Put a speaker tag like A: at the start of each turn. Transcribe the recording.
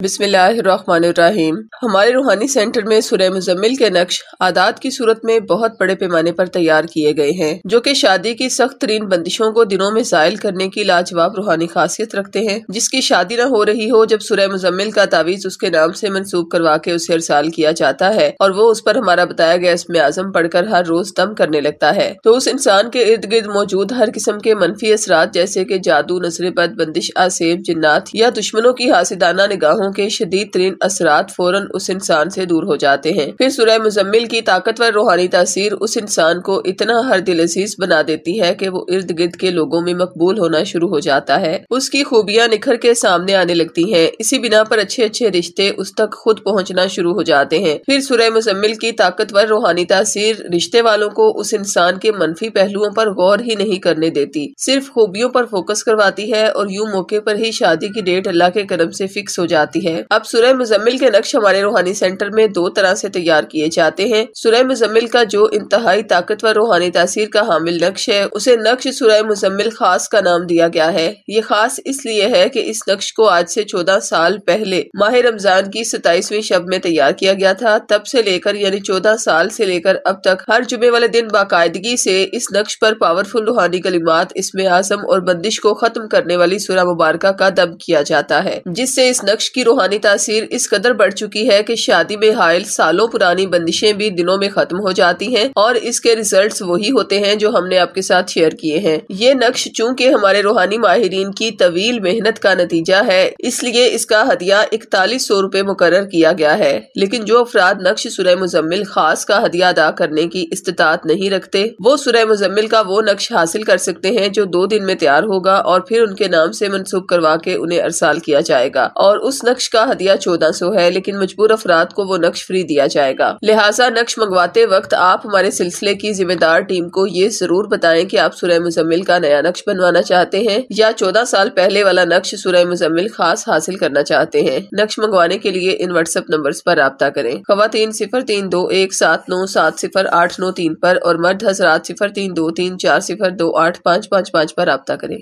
A: बिस्मिल्लाहिर्रहमानिर्रहीम। हमारे रूहानी सेंटर में सुरह मुजम्मिल के नक्श आदात की सूरत में बहुत बड़े पैमाने पर तैयार किए गए हैं, जो कि शादी की सख्त तरीन बंदिशों को दिनों में जायल करने की लाजवाब रूहानी खासियत रखते हैं, जिसकी शादी न हो रही हो जब सुरह मुजम्मिल का तावीज उसके नाम से मनसूब करवा के उसे अरसाल किया जाता है और वो उस पर हमारा बताया गया इसमें आज़म पढ़कर हर रोज दम करने लगता है। तो उस इंसान के इर्द गिर्द मौजूद हर किस्म के मनफी असरात जैसे की जादू नसर बद बंदिश आसेब जिन्नात या दुश्मनों की हासिदाना निगाहों गुनाहों के शदीद तरीन असरात फ़ौरन उस इंसान से दूर हो जाते हैं। फिर सुरह मुजम्मिल की ताकतवर रूहानी तासीर उस इंसान को इतना हर दिल अज़ीज़ बना देती है कि वो इर्द गिर्द के लोगों में मकबूल होना शुरू हो जाता है। उसकी खूबियाँ निखर के सामने आने लगती है। इसी बिना पर अच्छे अच्छे रिश्ते उस तक खुद पहुँचना शुरू हो जाते हैं। फिर सुरह मुजम्मिल की ताकतवर रूहानी तासीर रिश्ते वालों को उस इंसान के मनफी पहलुओं पर गौर ही नहीं करने देती। सिर्फ़ खूबियों पर फोकस करवाती है और यूँ मौके पर ही शादी की डेट अल्लाह के करम से फिक्स हो जाती जाती है। अब सुरह मुजम्मिल के नक्श हमारे रूहानी सेंटर में दो तरह से तैयार किए जाते हैं। सुरह मुजम्मिल का जो इंतहाई ताकतवर रूहानी तासीर का हामिल नक्श है, उसे नक्श सुरह मुजम्मिल खास का नाम दिया गया है। ये खास इसलिए है की इस नक्श को आज से चौदह साल पहले, माह रमज़ान की सताईसवीं शब में तैयार किया गया था। तब से लेकर, यानी चौदह साल से लेकर अब तक, हर जुमे वाले दिन बाकायदगी से इस नक्श पर पावरफुल रूहानी कलिमात इसमें आज़म और बंदिश को खत्म करने वाली सुरह मुबारक का दम किया जाता है, जिससे इस नक्श की रूहानी तासीर इस कदर बढ़ चुकी है कि शादी में हायल सालों पुरानी बंदिशें भी दिनों में खत्म हो जाती हैं और इसके रिजल्ट्स वही होते हैं जो हमने आपके साथ शेयर किए हैं। ये नक्श चूँकि हमारे रूहानी माहिरीन की तवील मेहनत का नतीजा है, इसलिए इसका हदिया इकतालीस सौ रूपए मुकर किया गया है। लेकिन जो अफराद नक्श सुरह मुजम्मिल खास का हदिया अदा करने की इस्तात नहीं रखते, वो सुरह मुजम्मिल का वो नक्श हासिल कर सकते हैं जो दो दिन में तैयार होगा और फिर उनके नाम से मनसूब करवा के उन्हें अरसाल किया जाएगा। और उस नक्श नक्श का हदिया चौदह सौ है, लेकिन मजबूर अफराद को वो नक्श फ्री दिया जाएगा। लिहाजा नक्श मंगवाते वक्त आप हमारे सिलसिले की जिम्मेदार टीम को ये ज़रूर बताएँ कि आप सुरह मुजम्मिल का नया नक्श बनवाना चाहते हैं या चौदह साल पहले वाला नक्श सुरह मुजम्मिल खास हासिल करना चाहते हैं। नक्श मंगवाने के लिए इन व्हाट्सएप नंबर पर रब्ता करें। खवातीन सिफर तीन दो एक सात नौ सात सिफर आठ नौ तीन पर और मर्द हजरात सिफर तीन दो तीन चार सिफर दो आठ पाँच पाँच पाँच पर रब्ता करें।